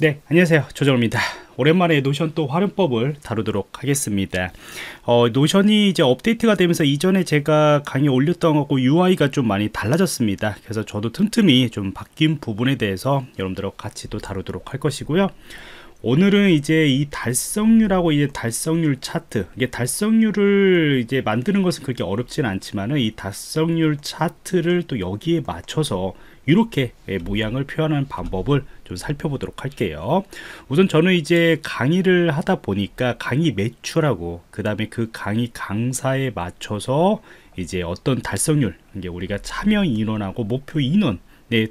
네 안녕하세요. 조정입니다. 오랜만에 Notion 또 활용법을 다루도록 하겠습니다. 어, Notion이 이제 업데이트가 되면서 이전에 제가 강의 올렸던 거하고 UI가 좀 많이 달라졌습니다. 그래서 저도 틈틈이 좀 바뀐 부분에 대해서 여러분들과 같이 또 다루도록 할 것이고요 오늘은 이제 이 달성률하고 이제 달성률 차트 이게 달성률을 이제 만드는 것은 그렇게 어렵지는 않지만은 이 달성률 차트를 또 여기에 맞춰서 이렇게 모양을 표현하는 방법을 좀 살펴보도록 할게요. 우선 저는 이제 강의를 하다 보니까 강의 매출하고 그 다음에 그 강의 강사에 맞춰서 이제 어떤 달성률 이게 우리가 참여 인원하고 목표 인원에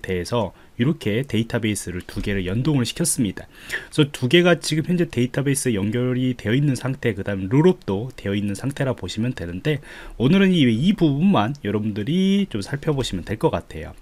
대해서 이렇게 데이터베이스를 두 개를 연동을 시켰습니다. 그래서 두 개가 지금 현재 데이터베이스 연결이 되어 있는 상태 그 다음 룰업도 되어 있는 상태라 보시면 되는데 오늘은 이, 이 부분만 여러분들이 좀 살펴보시면 될 것 같아요.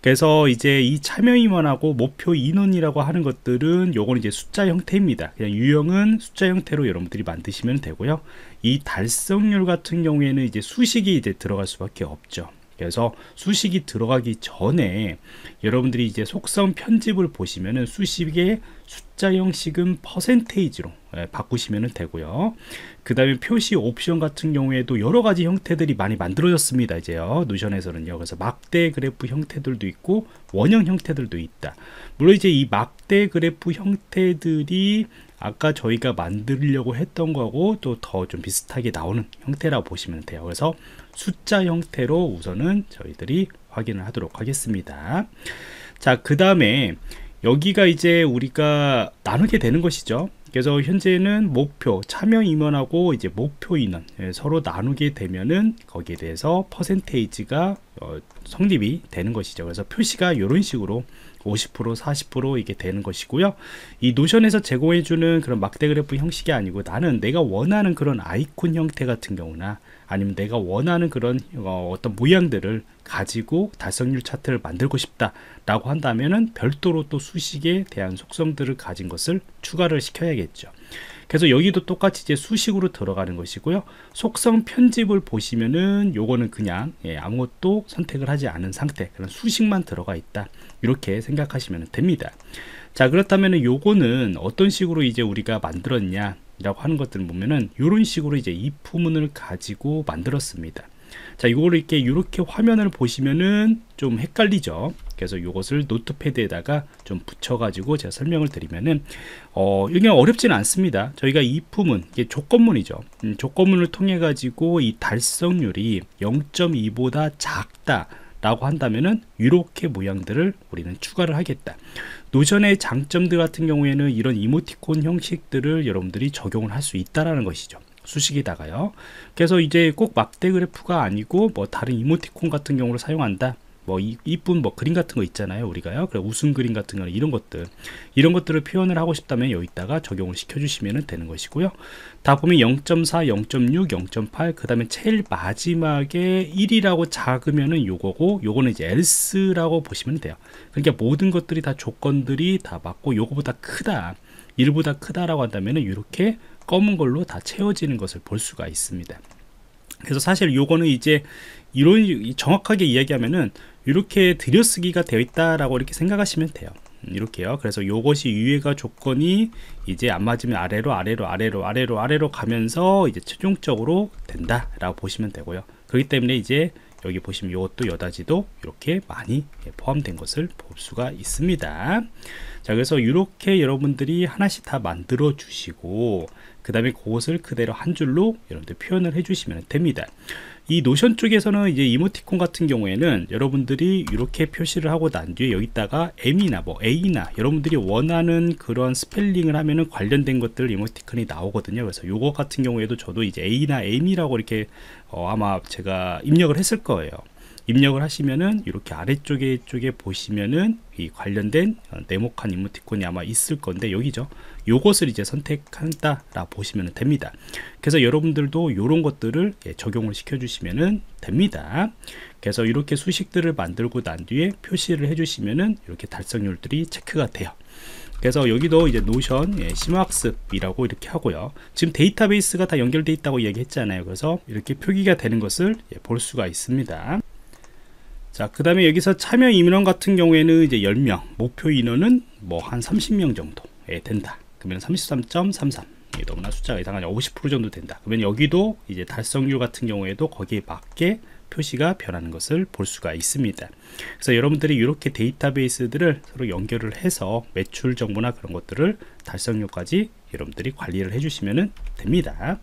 그래서 이제 이 참여 인원하고 목표 인원이라고 하는 것들은 요건 이제 숫자 형태입니다. 그냥 유형은 숫자 형태로 여러분들이 만드시면 되고요. 이 달성률 같은 경우에는 이제 수식이 이제 들어갈 수밖에 없죠 그래서 수식이 들어가기 전에 여러분들이 이제 속성 편집을 보시면은 수식의 숫자 형식은 퍼센테이지로 예, 바꾸시면 되고요. 그 다음에 표시 옵션 같은 경우에도 여러 가지 형태들이 많이 만들어졌습니다 이제요. Notion에서는요. 그래서 막대 그래프 형태들도 있고 원형 형태들도 있다. 물론 이제 이 막대 그래프 형태들이 아까 저희가 만들려고 했던 거하고 또 더 좀 비슷하게 나오는 형태라고 보시면 돼요. 그래서 숫자 형태로 우선은 저희들이 확인을 하도록 하겠습니다. 자 그 다음에 여기가 이제 우리가 나누게 되는 것이죠. 그래서 현재는 목표 참여 인원하고 이제 목표 인원 예, 서로 나누게 되면은 거기에 대해서 percentage가 어, 성립이 되는 것이죠. 그래서 표시가 이런 식으로 50% 40% 이게 되는 것이고요. 이 노션에서 제공해주는 그런 막대 그래프 형식이 아니고 나는 내가 원하는 그런 아이콘 형태 같은 경우나 아니면 내가 원하는 그런 어, 떤 모양들을 가지고 달성률 차트를 만들고 싶다 라고 한다면은 별도로 또 수식에 대한 속성들을 가진 것을 추가를 시켜야겠죠 그래서 여기도 똑같이 이제 수식으로 들어가는 것이고요. 속성 편집을 보시면은 요거는 그냥 예, 아무것도 선택을 하지 않은 상태 그런 수식만 들어가 있다. 이렇게 생각하시면 됩니다. 자 그렇다면 요거는 어떤 식으로 이제 우리가 만들었냐 이라고 하는 것들을 보면은 이런 식으로 이제 if문을 가지고 만들었습니다 자 이거를 이렇게 이렇게 화면을 보시면은 좀 헷갈리죠. 그래서 이것을 노트패드에다가 좀 붙여 가지고 제가 설명을 드리면은 어 이게 어렵지는 않습니다. 저희가 if문 이게 조건문이죠. 음, 조건문을 통해 가지고 이 달성률이 0.2보다 작다 라고 한다면은 이렇게 모양들을 우리는 추가를 하겠다. 노션의 장점들 같은 경우에는 이런 이모티콘 형식들을 여러분들이 적용을 할 수 있다라는 것이죠 수식에다가요. 그래서 이제 꼭 막대 그래프가 아니고 뭐 다른 이모티콘 같은 경우를 사용한다. 뭐 이, 이쁜 뭐 그림 같은 거 있잖아요 우리가요. 그래 웃음 그림 같은 거 이런 것들. 이런 것들을 표현을 하고 싶다면 여기다가 적용을 시켜 주시면 되는 것이고요. 다 보면 0.4 0.6 0.8그 다음에 제일 마지막에 1이라고 작으면은 요거고 요거는 이제 else라고 보시면 돼요. 그러니까 모든 것들이 다 조건들이 다 맞고 요거보다 크다 1보다 크다라고 한다면은 이렇게 검은 걸로 다 채워지는 것을 볼 수가 있습니다. 그래서 사실 요거는 이제 이런 정확하게 이야기하면은 이렇게 들여쓰기가 되어 있다라고 이렇게 생각하시면 돼요. 음, 이렇게요. 그래서 이것이 유예가 조건이 이제 안 맞으면 아래로 아래로 아래로 아래로 아래로 가면서 이제 최종적으로 된다 라고 보시면 되고요. 그렇기 때문에 이제 여기 보시면 이것도 여다지도 이렇게 많이 포함된 것을 볼 수가 있습니다. 자 그래서 이렇게 여러분들이 하나씩 다 만들어 주시고 그 다음에 그것을 그대로 한 줄로 여러분들 표현을 해 주시면 됩니다 이 Notion 쪽에서는 이제 이모티콘 같은 경우에는 여러분들이 이렇게 표시를 하고 난 뒤에 여기다가 M이나 뭐 A나 여러분들이 원하는 그런 스펠링을 하면은 관련된 것들 이모티콘이 나오거든요. 그래서 요거 같은 경우에도 저도 이제 A나 M이라고 이렇게 어 아마 제가 입력을 했을 거예요. 입력을 하시면은 이렇게 아래쪽에 쪽에 보시면은 이 관련된 네모칸 이모티콘이 아마 있을 건데 여기죠. 요것을 이제 선택한다 라 보시면 됩니다. 그래서 여러분들도 이런 것들을 예, 적용을 시켜 주시면 됩니다. 그래서 이렇게 수식들을 만들고 난 뒤에 표시를 해 주시면은 이렇게 달성률들이 체크가 돼요. 그래서 여기도 이제 Notion 예, 심화학습이라고 이렇게 하고요. 지금 데이터베이스가 다 연결되어 있다고 얘기했잖아요. 그래서 이렇게 표기가 되는 것을 예, 볼 수가 있습니다 자, 그 다음에 여기서 참여 인원 같은 경우에는 이제 10명, 목표 인원은 뭐 한 30명 정도에 된다. 그러면 33.33. 이게 너무나 숫자가 이상하냐. 50% 정도 된다. 그러면 여기도 이제 달성률 같은 경우에도 거기에 맞게 표시가 변하는 것을 볼 수가 있습니다. 그래서 여러분들이 이렇게 데이터베이스들을 서로 연결을 해서 매출 정보나 그런 것들을 달성률까지 여러분들이 관리를 해주시면 됩니다.